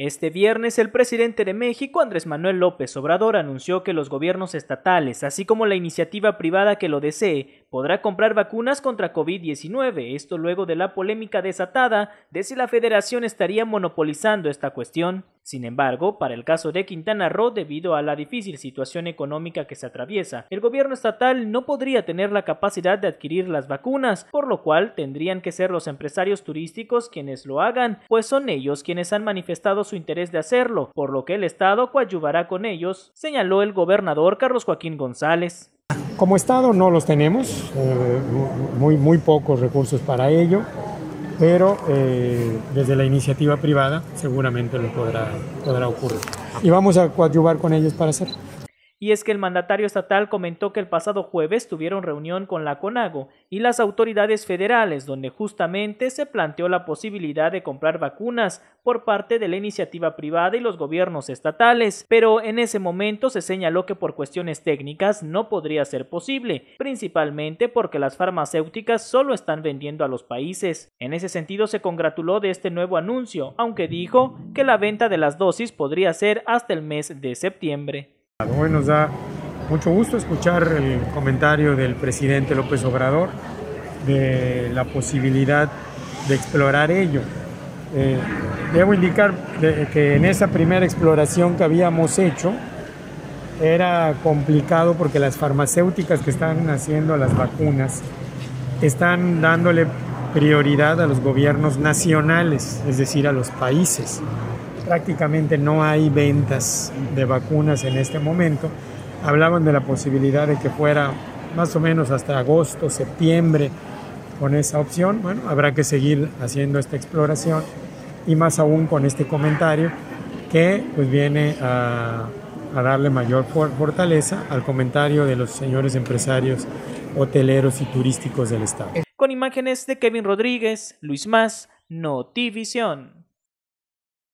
Este viernes el presidente de México, Andrés Manuel López Obrador, anunció que los gobiernos estatales, así como la iniciativa privada que lo desee, podrá comprar vacunas contra COVID-19, esto luego de la polémica desatada de si la federación estaría monopolizando esta cuestión. Sin embargo, para el caso de Quintana Roo, debido a la difícil situación económica que se atraviesa, el gobierno estatal no podría tener la capacidad de adquirir las vacunas, por lo cual tendrían que ser los empresarios turísticos quienes lo hagan, pues son ellos quienes han manifestado su interés de hacerlo, por lo que el Estado coadyuvará con ellos, señaló el gobernador Carlos Joaquín González. Como Estado no los tenemos, eh, muy, muy pocos recursos para ello pero eh, desde la iniciativa privada seguramente lo podrá, podrá ocurrir. Y vamos a coadyuvar con ellos para hacerlo y es que el mandatario estatal comentó que el pasado jueves tuvieron reunión con la CONAGO y las autoridades federales donde justamente se planteó la posibilidad de comprar vacunas por parte de la iniciativa privada y los gobiernos estatales, pero en ese momento se señaló que por cuestiones técnicas no podría ser posible, principalmente porque las farmacéuticas solo están vendiendo a los países. En ese sentido se congratuló de este nuevo anuncio, aunque dijo que la venta de las dosis podría ser hasta el mes de septiembre. Hoy nos da mucho gusto escuchar el comentario del presidente López Obrador de la posibilidad de explorar ello. Eh, debo indicar que en esa primera exploración que habíamos hecho era complicado porque las farmacéuticas que están haciendo las vacunas están dándole prioridad a los gobiernos nacionales, es decir, a los países prácticamente no hay ventas de vacunas en este momento. Hablaban de la posibilidad de que fuera más o menos hasta agosto, septiembre con esa opción. Bueno, habrá que seguir haciendo esta exploración y más aún con este comentario que pues viene a, darle mayor fortaleza al comentario de los señores empresarios hoteleros y turísticos del estado. Con imágenes de Kevin Rodríguez, Luis Más, Notivisión.